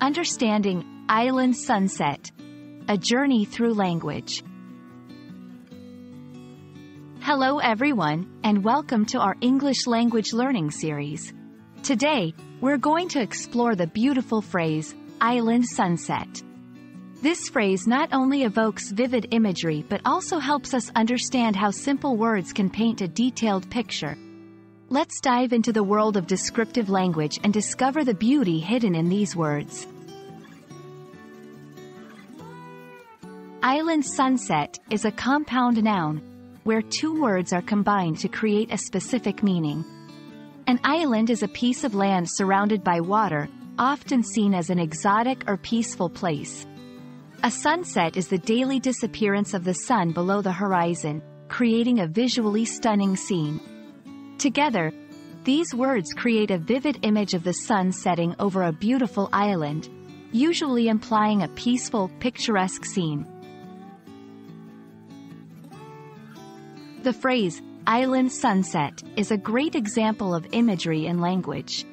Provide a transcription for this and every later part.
Understanding Island Sunset A Journey Through Language. Hello, everyone, and welcome to our English language learning series. Today, we're going to explore the beautiful phrase, island sunset. This phrase not only evokes vivid imagery but also helps us understand how simple words can paint a detailed picture. Let's dive into the world of descriptive language and discover the beauty hidden in these words. Island sunset is a compound noun, where two words are combined to create a specific meaning. An island is a piece of land surrounded by water, often seen as an exotic or peaceful place. A sunset is the daily disappearance of the sun below the horizon, creating a visually stunning scene. Together, these words create a vivid image of the sun setting over a beautiful island, usually implying a peaceful, picturesque scene. The phrase, island sunset, is a great example of imagery in language.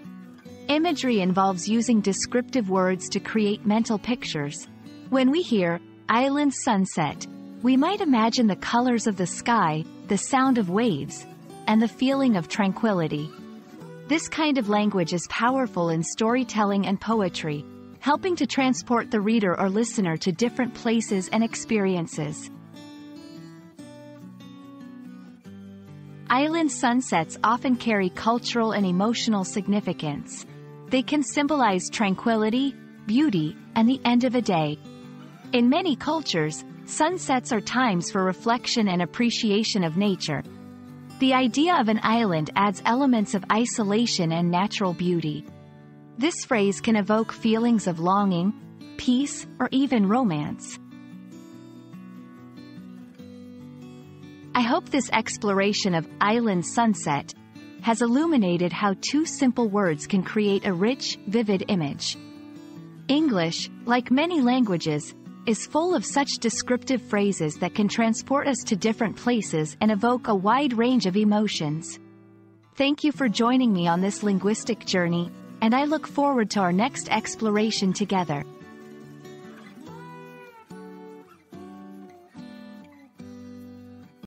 Imagery involves using descriptive words to create mental pictures. When we hear, island sunset, we might imagine the colors of the sky, the sound of waves, and the feeling of tranquility. This kind of language is powerful in storytelling and poetry, helping to transport the reader or listener to different places and experiences. Island sunsets often carry cultural and emotional significance. They can symbolize tranquility, beauty, and the end of a day. In many cultures, sunsets are times for reflection and appreciation of nature, the idea of an island adds elements of isolation and natural beauty. This phrase can evoke feelings of longing, peace, or even romance. I hope this exploration of island sunset has illuminated how two simple words can create a rich, vivid image. English, like many languages, is full of such descriptive phrases that can transport us to different places and evoke a wide range of emotions. Thank you for joining me on this linguistic journey, and I look forward to our next exploration together.